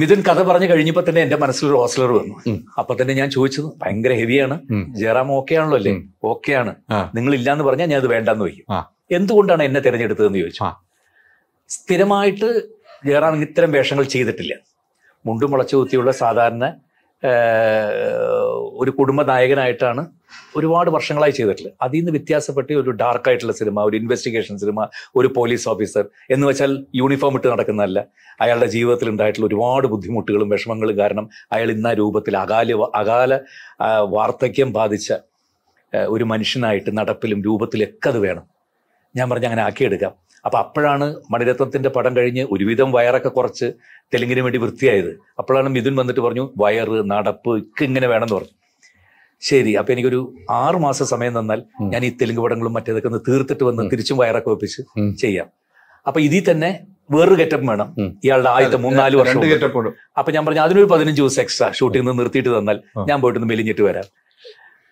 മിഥുൻ കഥ പറഞ്ഞു കഴിഞ്ഞപ്പോ തന്നെ എന്റെ മനസ്സിലൊരു ഹോസ്ലർ വന്നു. അപ്പൊ തന്നെ ഞാൻ ചോദിച്ചത് ഭയങ്കര ഹെവിയാണ്. ജയറാം ഓക്കെ ആണല്ലോ അല്ലേ? ഓക്കെ ആണ് നിങ്ങൾ ഇല്ലാന്ന് പറഞ്ഞാൽ ഞാൻ അത് വേണ്ടെന്ന് വയ്ക്കും. എന്തുകൊണ്ടാണ് എന്നെ തിരഞ്ഞെടുത്തതെന്ന് ചോദിച്ചു? സ്ഥിരമായിട്ട് ജയറാം ഇത്തരം വേഷങ്ങൾ ചെയ്തിട്ടില്ല. മുണ്ടും മുളച്ചു കുത്തിയുള്ള സാധാരണ ഒരു കുടുംബ നായകനായിട്ടാണ് ഒരുപാട് വർഷങ്ങളായി ചെയ്തിട്ടുള്ളത് അതിൽ നിന്ന് വ്യത്യാസപ്പെട്ട് ഒരു ഡാർക്ക് ആയിട്ടുള്ള സിനിമ ഒരു ഇൻവെസ്റ്റിഗേഷൻ സിനിമ ഒരു പോലീസ് ഓഫീസർ എന്ന് വെച്ചാൽ യൂണിഫോം ഇട്ട് നടക്കുന്നതല്ല. അയാളുടെ ജീവിതത്തിൽ ഉണ്ടായിട്ടുള്ള ഒരുപാട് ബുദ്ധിമുട്ടുകളും വിഷമങ്ങളും കാരണം അയാൾ ഇന്ന രൂപത്തിൽ അകാല അകാല വാർദ്ധക്യം ബാധിച്ച ഒരു മനുഷ്യനായിട്ട് നടപ്പിലും രൂപത്തിലൊക്കെ അത് വേണം. ഞാൻ പറഞ്ഞ അങ്ങനെ ആക്കിയെടുക്കാം. അപ്പോൾ അപ്പോഴാണ് മണിരത്നത്തിന്റെ പടം കഴിഞ്ഞ് ഒരുവിധം വയറൊക്കെ കുറച്ച് തെലുങ്കിന് വേണ്ടി വൃത്തിയായത്. അപ്പോഴാണ് മിഥുൻ വന്നിട്ട് പറഞ്ഞു വയറ് നടപ്പ് ഒക്കെ ഇങ്ങനെ വേണമെന്ന് പറഞ്ഞു. ശരി അപ്പൊ എനിക്കൊരു ആറ് മാസം സമയം തന്നാൽ ഞാൻ ഈ തെലുങ്ക് പടങ്ങളും മറ്റേതൊക്കെ ഒന്ന് തീർത്തിട്ട് വന്ന് തിരിച്ചും വയറൊക്കെ ഒപ്പിച്ച് ചെയ്യാം. അപ്പൊ ഇതിൽ തന്നെ വേറൊരു ഗെറ്റപ്പ് വേണം. ഇയാളുടെ ആദ്യത്തെ മൂന്നാൽ വർഷം അപ്പൊ ഞാൻ പറഞ്ഞു അതിനൊരു പതിനഞ്ച് ദിവസം എക്സ്ട്രാ ഷൂട്ടിംഗ് നിന്ന് നിർത്തിയിട്ട് തന്നാൽ ഞാൻ പോയിട്ടൊന്ന് മെലിഞ്ഞിട്ട് വരാം.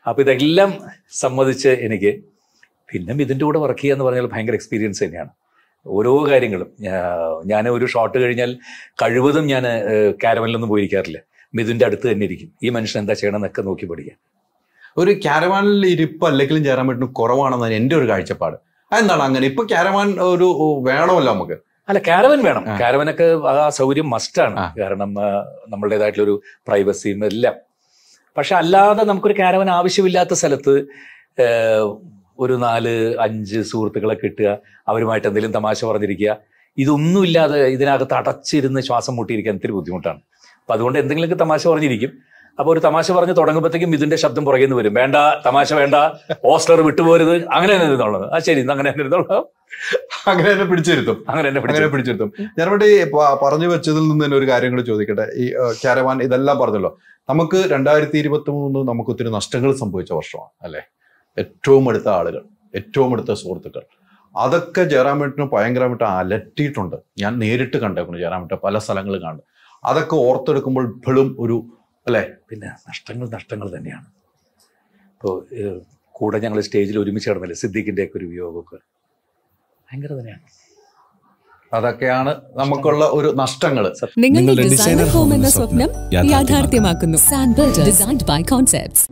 അപ്പൊ ഇതെല്ലാം സമ്മതിച്ച് എനിക്ക് പിന്നെ ഇതിന്റെ കൂടെ വർക്ക് ചെയ്യുക എന്ന് പറഞ്ഞാൽ ഭയങ്കര എക്സ്പീരിയൻസ് തന്നെയാണ്. ഓരോ കാര്യങ്ങളും. ഞാൻ ഒരു ഷോട്ട് കഴിഞ്ഞാൽ കഴിവതും ഞാൻ കാരവനിലൊന്നും പോയിരിക്കാറില്ല. മിഥുന്റെ അടുത്ത് തന്നെ ഇരിക്കും. ഈ മനുഷ്യൻ എന്താ ചെയ്യണമെന്നൊക്കെ നോക്കി പഠിക്കാം ഒരു കാരവാനിൽ ഇരിപ്പ് അല്ലെങ്കിലും ചേരാൻ പറ്റുന്ന കുറവാണെന്നാണ് എന്റെ ഒരു കാഴ്ചപ്പാട്. അതെന്താണ് അങ്ങനെ? ഇപ്പൊ കാരവാൻ ഒരു വേണമല്ലോ നമുക്ക്. അല്ല കാരവൻ വേണം. കാരവനൊക്കെ ആ സൗകര്യം മസ്റ്റാണ്. കാരണം നമ്മളുടേതായിട്ടുള്ളൊരു പ്രൈവസിയും എല്ലാം. പക്ഷെ അല്ലാതെ നമുക്കൊരു കാരവൻ ആവശ്യമില്ലാത്ത സ്ഥലത്ത് ഒരു നാല് അഞ്ച് സുഹൃത്തുക്കളെ കിട്ടുക അവരുമായിട്ട് എന്തെങ്കിലും തമാശ പറഞ്ഞിരിക്കുക. ഇതൊന്നുമില്ലാതെ ഇതിനകത്ത് അടച്ചിരുന്ന് ശ്വാസം മുട്ടിയിരിക്കാൻ ഇത്തിരി ബുദ്ധിമുട്ടാണ്. അപ്പൊ അതുകൊണ്ട് എന്തെങ്കിലുമൊക്കെ തമാശ പറഞ്ഞിരിക്കും. അപ്പോൾ ഒരു തമാശ പറഞ്ഞ് തുടങ്ങുമ്പോഴത്തേക്കും ഇതിന്റെ ശബ്ദം പുറകെ വരും. വേണ്ട തമാശ വേണ്ട ഹോസ്റ്റലർ വിട്ടുപോരുത്. അങ്ങനെ തന്നെ ഇരുന്നുള്ളത് ആ ശരി അങ്ങനെ തന്നെ ഇരുന്നുള്ളൂ അങ്ങനെ തന്നെ പിടിച്ചിരുത്തും. അങ്ങനെ തന്നെ അങ്ങനെ പിടിച്ചു പിടിച്ചിരുത്തും. ഞാൻ വേണ്ടി പറഞ്ഞു വെച്ചതിൽ നിന്ന് തന്നെ ഒരു കാര്യം കൂടി ചോദിക്കട്ടെ. ഈ ക്യാരവാൻ ഇതെല്ലാം പറഞ്ഞല്ലോ. നമുക്ക് രണ്ടായിരത്തി ഇരുപത്തി മൂന്ന് നമുക്ക് ഒത്തിരി നഷ്ടങ്ങൾ സംഭവിച്ച വർഷമാണ് അല്ലെ? ഏറ്റവും അടുത്ത ആളുകൾ ഏറ്റവും അടുത്ത സുഹൃത്തുക്കൾ. അതൊക്കെ ജയറാമേട്ടിന് ഭയങ്കരമായിട്ട് അലട്ടിയിട്ടുണ്ട്. ഞാൻ നേരിട്ട് കണ്ടേക്കുന്നു ജയറാമേട്ട പല സ്ഥലങ്ങളിൽ കാണും അതൊക്കെ ഓർത്തെടുക്കുമ്പോൾ ഇപ്പോഴും ഒരു അല്ലേ? പിന്നെ നഷ്ടങ്ങൾ നഷ്ടങ്ങൾ തന്നെയാണ്. ഇപ്പോൾ കൂടെ ഞങ്ങൾ സ്റ്റേജിൽ ഒരുമിച്ച് കിടന്നില്ലേ സിദ്ദീഖിന്റെ ഒക്കെ ഒരു വിയോഗമൊക്കെ? ഭയങ്കര തന്നെയാണ്. അതൊക്കെയാണ് നമുക്കുള്ള ഒരു നഷ്ടങ്ങൾ നിങ്ങളുടെ ഡിസൈനർ ഹോം എന്ന സ്വപ്നം യാഥാർത്ഥ്യമാക്കുന്നു. Designed by concepts